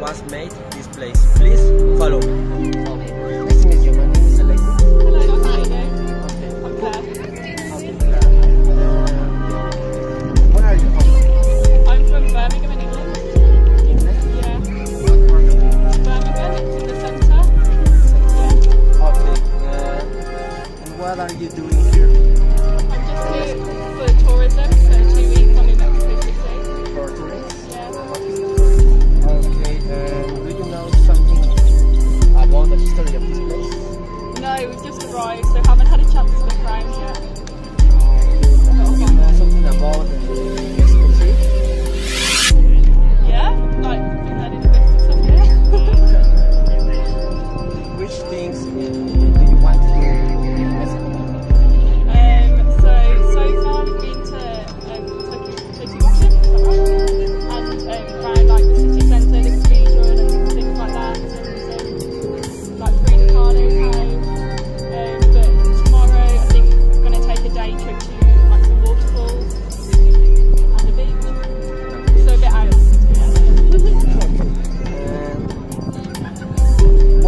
Was made this place. Please follow me.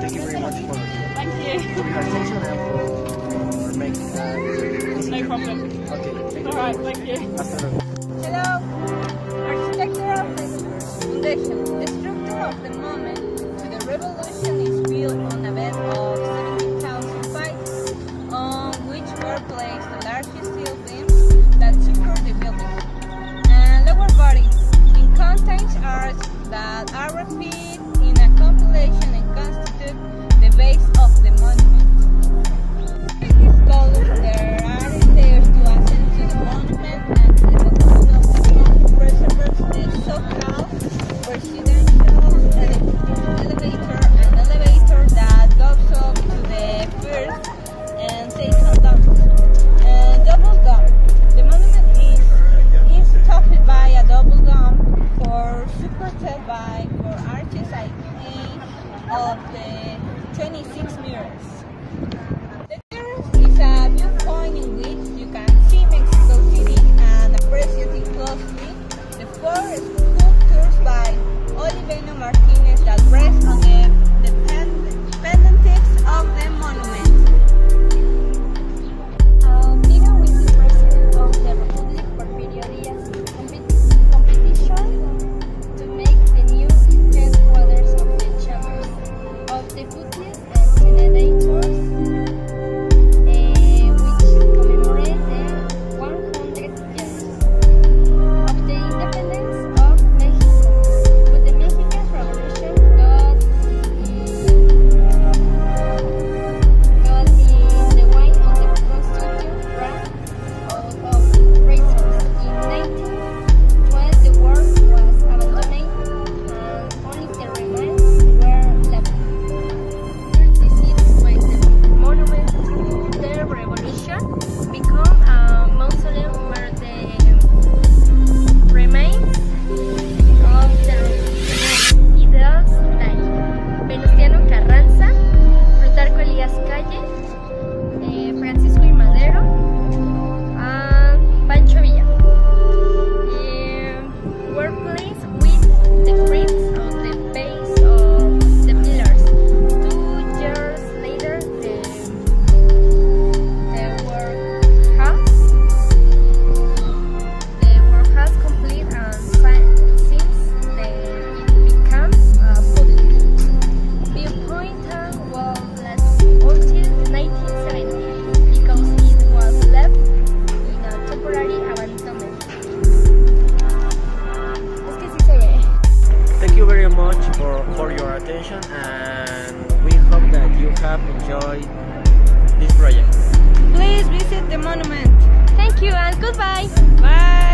Thank you very much for Thank you. for your attention and for, making. Uh, no problem. Okay. Thank All you. right. Thank you. Hello. Architectural foundation. The structure of the monument to the revolution is built on a bed of 17,000 pipes, on which were placed the largest steel beams that support the building. And lower body. In contents are that are repeated in a compilation it. and we hope that you have enjoyed this project. Please visit the monument. Thank you and goodbye. Bye.